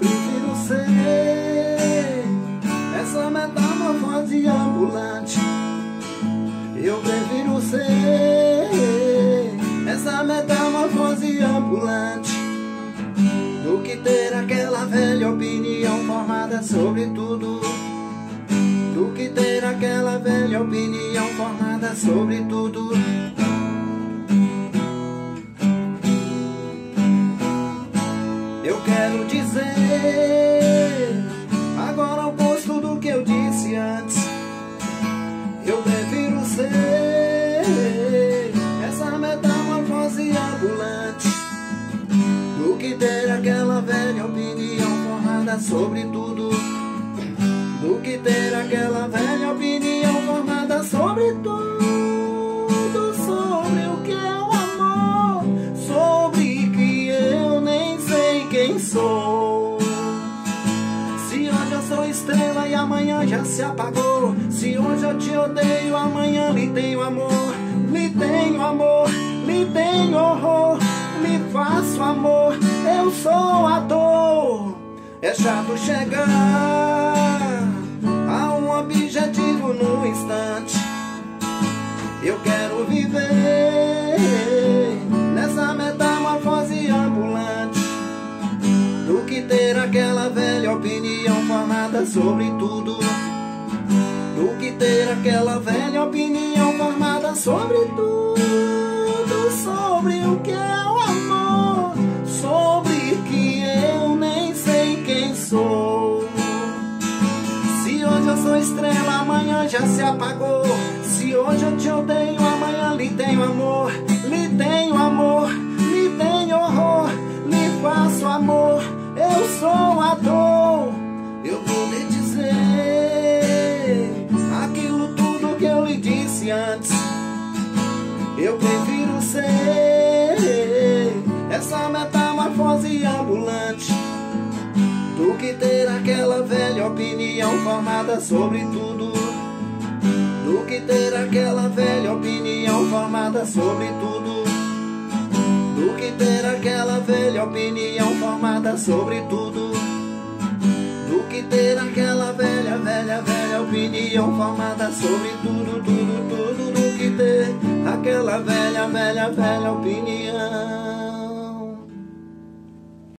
Prefiro ser essa metamorfose ambulante. Eu prefiro ser essa metamorfose ambulante do que ter aquela velha opinião formada sobre tudo. Do que ter aquela velha opinião formada sobre tudo. Eu quero dizer. Prefiro ser essa metamorfose ambulante do que ter aquela velha opinião formada sobre tudo. Do que ter aquela velha já se apagou. Se hoje eu te odeio, amanhã lhe tenho amor. Lhe tenho amor, lhe tenho horror. Lhe faço amor, eu sou a dor. É chato chegar formada sobre tudo. Do que ter aquela velha opinião formada sobre tudo. Sobre o que é o amor, sobre que eu nem sei quem sou. Se hoje eu sou estrela, amanhã já se apagou. Se hoje eu te odeio, amanhã lhe tenho amor. Lhe tenho Eu prefiro ser essa metamorfose ambulante do que ter aquela velha opinião formada sobre tudo. Do que ter aquela velha opinião formada sobre tudo. Do que ter aquela velha opinião formada sobre tudo. Do que ter aquela velha, velha, velha opinião formada sobre tudo, tudo, tudo. Do que ter aquela velha, velha, velha opinião.